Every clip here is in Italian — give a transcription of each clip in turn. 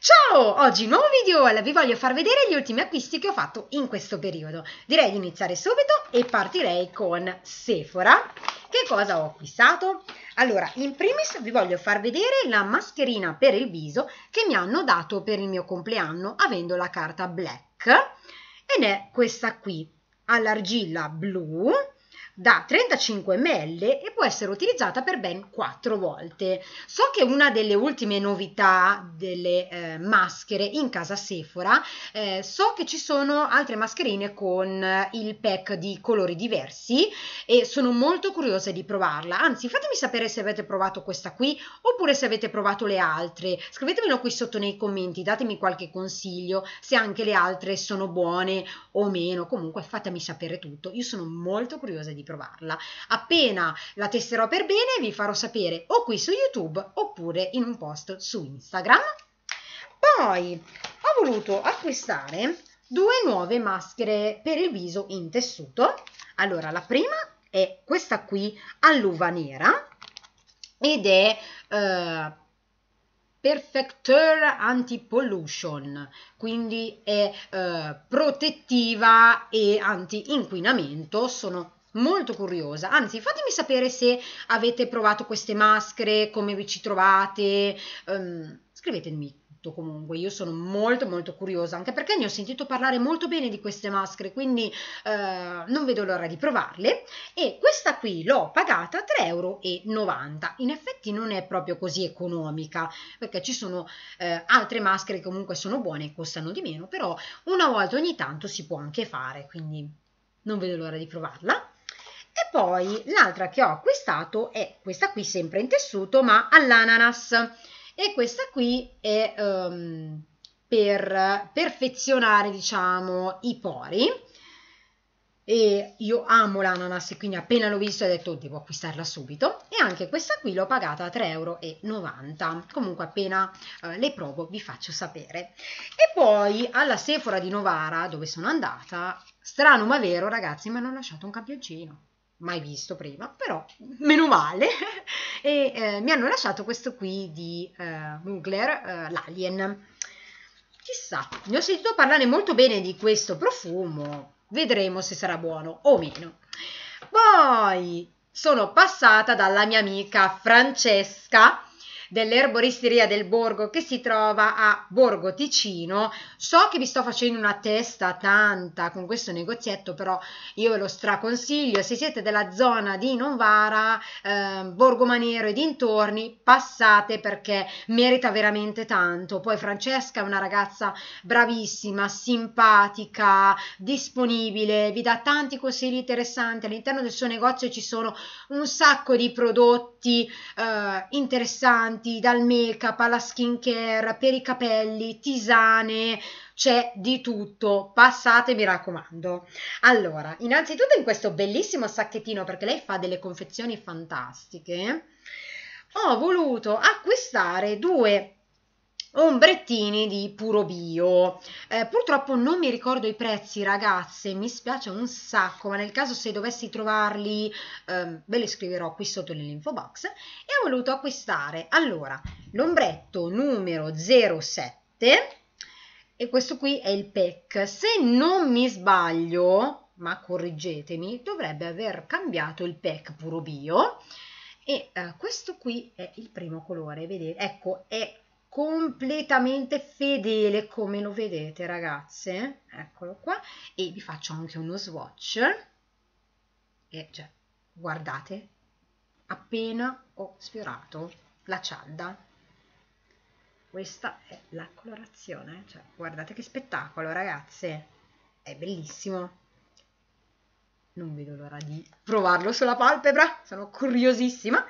Ciao! Oggi nuovo video haul, vi voglio far vedere gli ultimi acquisti che ho fatto in questo periodo. Direi di iniziare subito e partirei con Sephora. Che cosa ho acquistato? Allora, in primis vi voglio far vedere la mascherina per il viso che mi hanno dato per il mio compleanno avendo la carta black ed è questa qui, all'argilla blu da 35 ml e può essere utilizzata per ben 4 volte. So che una delle ultime novità delle eh, maschere in casa Sephora, eh, so che ci sono altre mascherine con eh, il pack di colori diversi e sono molto curiosa di provarla. Anzi, fatemi sapere se avete provato questa qui oppure se avete provato le altre. Scrivetemelo qui sotto nei commenti, datemi qualche consiglio se anche le altre sono buone o meno. Comunque fatemi sapere tutto. Io sono molto curiosa di provarla. Appena la testerò per bene vi farò sapere o qui su YouTube oppure in un post su Instagram. Poi ho voluto acquistare due nuove maschere per il viso in tessuto. Allora, la prima è questa qui all'uva nera ed è eh, Perfecteur Anti-Pollution, quindi è eh, protettiva e anti-inquinamento. Sono molto curiosa. Anzi, fatemi sapere se avete provato queste maschere, come vi ci trovate. Um, scrivetemi tutto comunque, io sono molto molto curiosa, anche perché ne ho sentito parlare molto bene di queste maschere, quindi eh, non vedo l'ora di provarle. E questa qui l'ho pagata 3,90 euro. In effetti non è proprio così economica, perché ci sono eh, altre maschere che comunque sono buone e costano di meno, però una volta ogni tanto si può anche fare, quindi non vedo l'ora di provarla. E poi l'altra che ho acquistato è questa qui sempre in tessuto ma all'ananas. E questa qui è um, per perfezionare diciamo i pori. E io amo l'ananas quindi appena l'ho visto ho detto devo acquistarla subito. E anche questa qui l'ho pagata a 3,90 euro comunque appena eh, le provo vi faccio sapere. E poi alla Sephora di Novara dove sono andata strano ma vero ragazzi mi hanno lasciato un campioncino mai visto prima, però meno male, e eh, mi hanno lasciato questo qui di eh, Mugler, eh, l'Alien. Chissà, ne ho sentito parlare molto bene di questo profumo, vedremo se sarà buono o meno. Poi sono passata dalla mia amica Francesca, dell'erboristeria del Borgo che si trova a Borgo Ticino. So che vi sto facendo una testa tanta con questo negozietto, però io ve lo straconsiglio. Se siete della zona di Novara, eh, Borgo Maniero e dintorni, passate perché merita veramente tanto. Poi Francesca è una ragazza bravissima, simpatica, disponibile, vi dà tanti consigli interessanti. All'interno del suo negozio ci sono un sacco di prodotti eh, interessanti avanti dal make up alla skincare, per i capelli, tisane, c'è di tutto, passate mi raccomando. Allora, innanzitutto in questo bellissimo sacchettino, perché lei fa delle confezioni fantastiche, ho voluto acquistare due ombrettini di puro bio. Eh, purtroppo non mi ricordo i prezzi ragazze mi spiace un sacco ma nel caso se dovessi trovarli eh, ve li scriverò qui sotto nell'info box. E ho voluto acquistare allora l'ombretto numero 07 e questo qui è il pack se non mi sbaglio ma correggetemi dovrebbe aver cambiato il pack puro bio. E eh, questo qui è il primo colore vedete? Ecco è completamente fedele come lo vedete ragazze. Eccolo qua. E vi faccio anche uno swatch. E cioè guardate appena ho sfiorato la cialda. Questa è la colorazione cioè guardate che spettacolo ragazze. È bellissimo. Non vedo l'ora di provarlo sulla palpebra sono curiosissima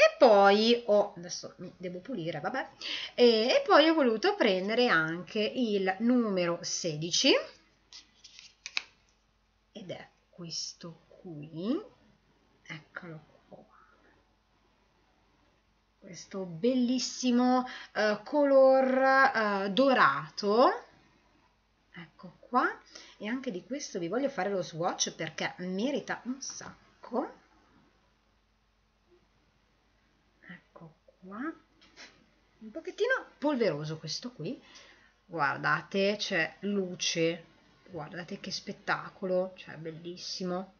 e poi ho, adesso mi devo pulire, vabbè, e, e poi ho voluto prendere anche il numero 16 ed è questo qui, eccolo qua, questo bellissimo uh, color uh, dorato, ecco qua, e anche di questo vi voglio fare lo swatch perché merita un sacco. Qua un pochettino polveroso questo qui. Guardate c'è luce. Guardate che spettacolo cioè bellissimo.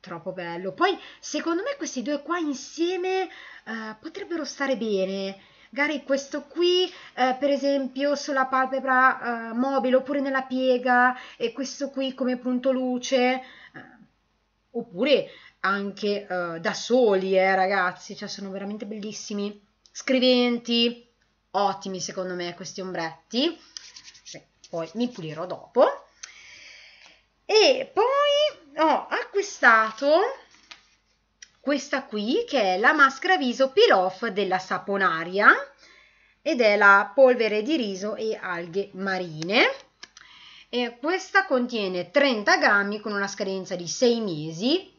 Troppo bello. Poi secondo me questi due qua insieme uh, potrebbero stare bene. Magari questo qui eh, per esempio sulla palpebra eh, mobile oppure nella piega e questo qui come punto luce. Eh, oppure anche eh, da soli eh, ragazzi. Cioè sono veramente bellissimi. Scriventi. Ottimi secondo me questi ombretti. Sì, poi mi pulirò dopo. E poi ho acquistato questa qui che è la maschera viso peel off della saponaria ed è la polvere di riso e alghe marine. E questa contiene 30 grammi con una scadenza di 6 mesi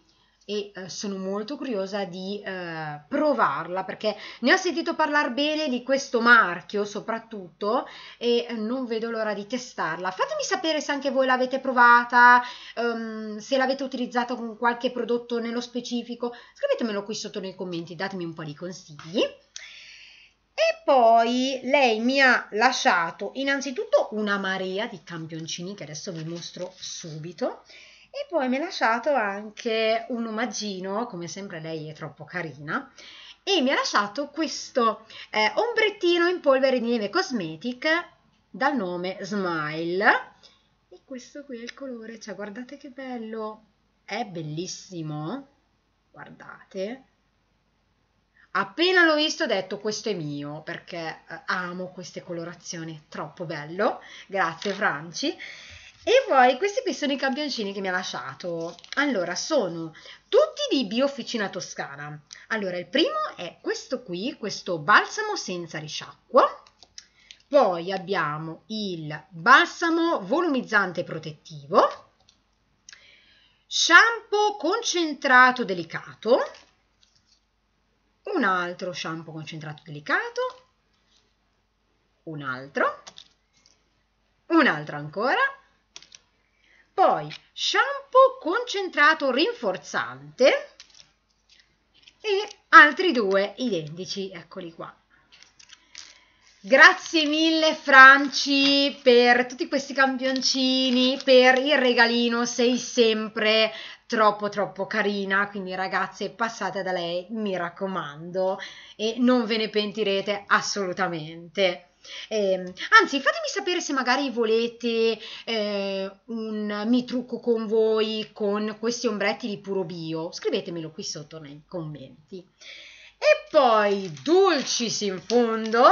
e eh, sono molto curiosa di eh, provarla perché ne ho sentito parlare bene di questo marchio soprattutto e eh, non vedo l'ora di testarla. Fatemi sapere se anche voi l'avete provata, um, se l'avete utilizzata con qualche prodotto nello specifico, scrivetemelo qui sotto nei commenti, datemi un po' di consigli. E poi lei mi ha lasciato innanzitutto una marea di campioncini che adesso vi mostro subito e poi mi ha lasciato anche un omaggino, come sempre lei è troppo carina, e mi ha lasciato questo eh, ombrettino in polvere di neve cosmetic dal nome Smile. E questo qui è il colore, cioè guardate che bello, è bellissimo, guardate. Appena l'ho visto ho detto questo è mio perché eh, amo queste colorazioni, troppo bello, grazie Franci. E poi questi qui sono i campioncini che mi ha lasciato. Allora, sono tutti di Biofficina Toscana. Allora, il primo è questo qui, questo balsamo senza risciacquo. Poi abbiamo il balsamo volumizzante protettivo. Shampoo concentrato delicato. Un altro shampoo concentrato delicato. Un altro. Un altro ancora shampoo concentrato rinforzante e altri due identici, eccoli qua. Grazie mille Franci per tutti questi campioncini, per il regalino, sei sempre troppo troppo carina, quindi ragazze passate da lei, mi raccomando, e non ve ne pentirete assolutamente. Eh, anzi, fatemi sapere se magari volete eh, un mi trucco con voi con questi ombretti di puro bio. Scrivetemelo qui sotto nei commenti. E poi, dulcis in fondo,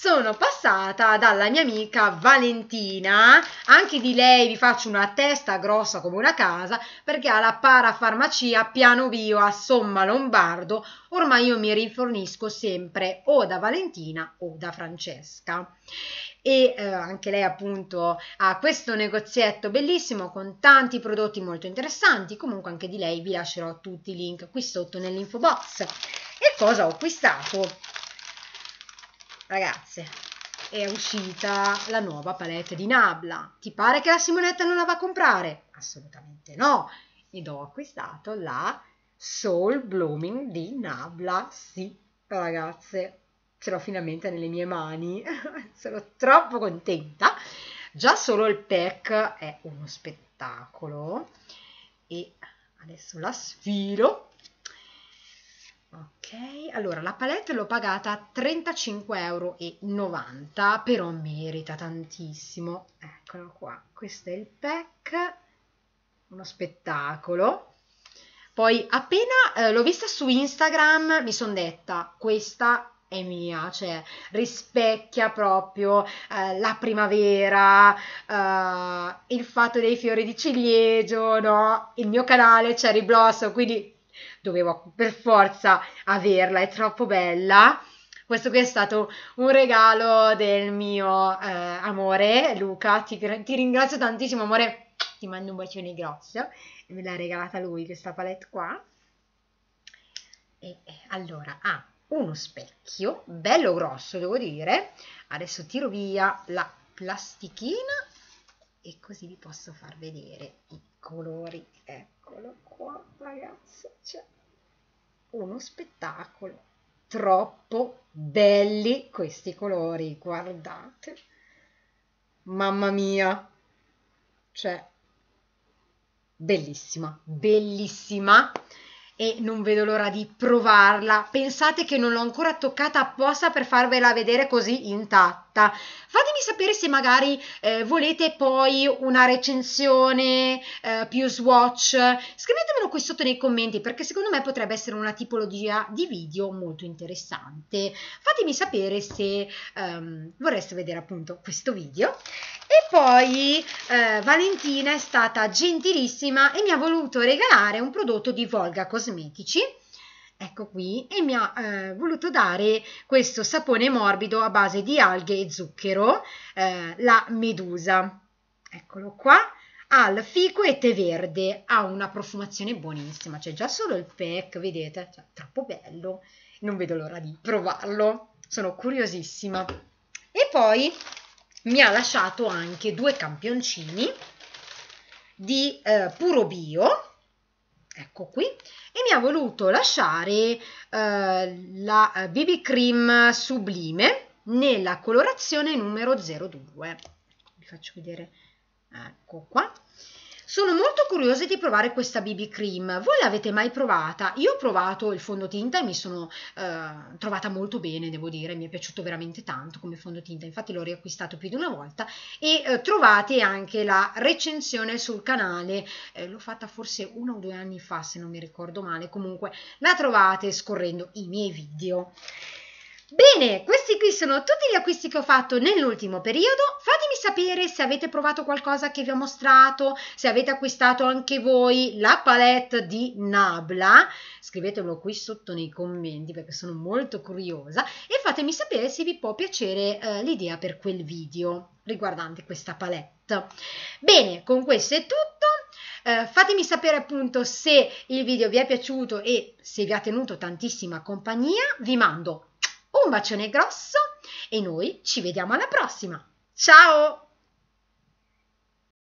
sono passata dalla mia amica Valentina, anche di lei vi faccio una testa grossa come una casa, perché alla parafarmacia Piano Bio a Somma Lombardo, ormai io mi rifornisco sempre o da Valentina o da Francesca. E eh, anche lei appunto ha questo negozietto bellissimo con tanti prodotti molto interessanti. Comunque anche di lei vi lascerò tutti i link qui sotto nell'info box e cosa ho acquistato? Ragazze è uscita la nuova palette di Nabla. Ti pare che la Simonetta non la va a comprare? assolutamente no. Ed ho acquistato la Soul Blooming di Nabla. Sì ragazze ce l'ho finalmente nelle mie mani. Sono troppo contenta. Già solo il pack è uno spettacolo. E adesso la sfilo allora la palette l'ho pagata 35,90 euro però merita tantissimo eccolo qua questo è il pack uno spettacolo poi appena eh, l'ho vista su Instagram mi sono detta questa è mia, cioè rispecchia proprio eh, la primavera, eh, il fatto dei fiori di ciliegio, no? Il mio canale Cherry Blossom, quindi dovevo per forza averla, è troppo bella. Questo qui è stato un regalo del mio eh, amore, Luca, ti, ti, ringrazio tantissimo amore, ti mando un bacione grosso, me l'ha regalata lui questa palette qua. E, allora, ah, uno specchio, bello grosso devo dire, adesso tiro via la plastichina e così vi posso far vedere i colori, eccolo qua ragazzi, c'è uno spettacolo, troppo belli questi colori, guardate. Mamma mia. Cioè, bellissima, bellissima e non vedo l'ora di provarla. Pensate che non l'ho ancora toccata apposta per farvela vedere così intatta. Fatemi sapere se magari eh, volete poi una recensione eh, più swatch. Scrivetemelo qui sotto nei commenti perché secondo me potrebbe essere una tipologia di video molto interessante. Fatemi sapere se ehm, vorreste vedere appunto questo video. E poi eh, Valentina è stata gentilissima e mi ha voluto regalare un prodotto di Volga Cosmetici ecco qui, e mi ha eh, voluto dare questo sapone morbido a base di alghe e zucchero, eh, la Medusa. Eccolo qua, al fico e tè verde, ha una profumazione buonissima, c'è già solo il pack, vedete, cioè, troppo bello, non vedo l'ora di provarlo, sono curiosissima. E poi mi ha lasciato anche due campioncini di eh, puro bio, ecco qui, e mi ha voluto lasciare eh, la BB eh, Cream Sublime nella colorazione numero 02. Vi faccio vedere, ecco qua. Sono molto curiosa di provare questa BB Cream. Voi l'avete mai provata? Io ho provato il fondotinta e mi sono eh, trovata molto bene, devo dire. Mi è piaciuto veramente tanto come fondotinta. Infatti l'ho riacquistato più di una volta. E eh, trovate anche la recensione sul canale. Eh, l'ho fatta forse uno o due anni fa, se non mi ricordo male. Comunque la trovate scorrendo i miei video. Bene, questi qui sono tutti gli acquisti che ho fatto nell'ultimo periodo. Fatemi sapere se avete provato qualcosa che vi ho mostrato, se avete acquistato anche voi la palette di Nabla. Scrivetemelo qui sotto nei commenti perché sono molto curiosa e fatemi sapere se vi può piacere eh, l'idea per quel video riguardante questa palette. Bene, con questo è tutto. Uh, fatemi sapere appunto se il video vi è piaciuto e se vi ha tenuto tantissima compagnia. Vi mando un bacione grosso e noi ci vediamo alla prossima. Ciao!